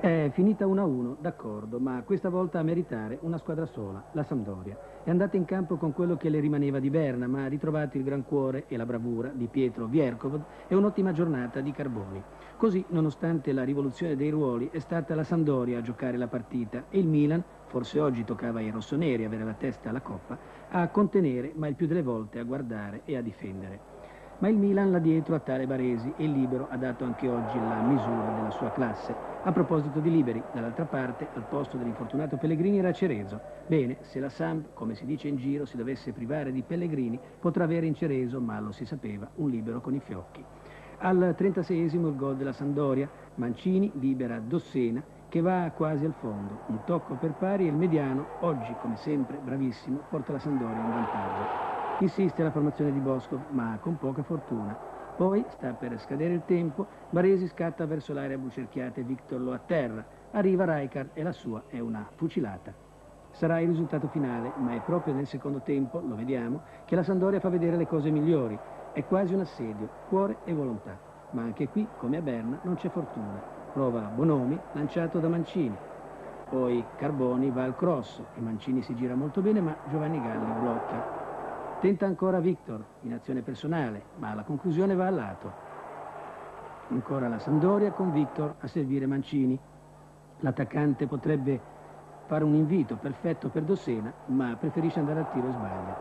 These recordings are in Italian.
È finita 1-1, d'accordo, ma questa volta a meritare una squadra sola, la Sampdoria. È andata in campo con quello che le rimaneva di Berna, ma ha ritrovato il gran cuore e la bravura di Pietro Vierkovod e un'ottima giornata di Carboni. Così, nonostante la rivoluzione dei ruoli, è stata la Sampdoria a giocare la partita e il Milan, forse oggi toccava ai rossoneri avere la testa alla coppa, a contenere, ma il più delle volte a guardare e a difendere. Ma il Milan là dietro a tale Baresi e il Libero ha dato anche oggi la misura della sua classe. A proposito di Liberi, dall'altra parte, al posto dell'infortunato Pellegrini era Cerezo. Bene, se la Samp, come si dice in giro, si dovesse privare di Pellegrini, potrà avere in Cerezo, ma lo si sapeva, un libero con i fiocchi. Al 36esimo il gol della Sandoria, Mancini libera Dossena che va quasi al fondo. Un tocco per pari e il mediano, oggi come sempre bravissimo, porta la Sandoria in vantaggio. Insiste la formazione di Bosco, ma con poca fortuna. Poi, sta per scadere il tempo, Baresi scatta verso l'area bucerchiata e Victor lo atterra. Arriva Rijkaard e la sua è una fucilata. Sarà il risultato finale, ma è proprio nel secondo tempo, lo vediamo, che la Sandoria fa vedere le cose migliori. È quasi un assedio, cuore e volontà. Ma anche qui, come a Berna, non c'è fortuna. Prova Bonomi, lanciato da Mancini. Poi Carboni va al cross e Mancini si gira molto bene, ma Giovanni Galli blocca. Tenta ancora Victor in azione personale, ma la conclusione va al lato. Ancora la Sampdoria con Victor a servire Mancini. L'attaccante potrebbe fare un invito perfetto per Dossena, ma preferisce andare al tiro e sbaglia.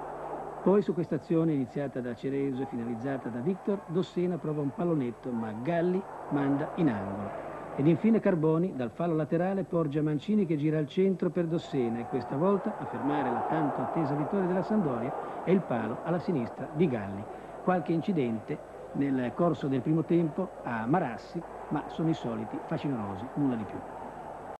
Poi su questa azione iniziata da Cereso e finalizzata da Victor, Dossena prova un pallonetto, ma Galli manda in angolo. Ed infine Carboni, dal fallo laterale, porge Mancini che gira al centro per Dossena e questa volta, a fermare la tanto attesa vittoria della Sandoria, è il palo alla sinistra di Galli. Qualche incidente nel corso del primo tempo a Marassi, ma sono i soliti facinorosi, nulla di più.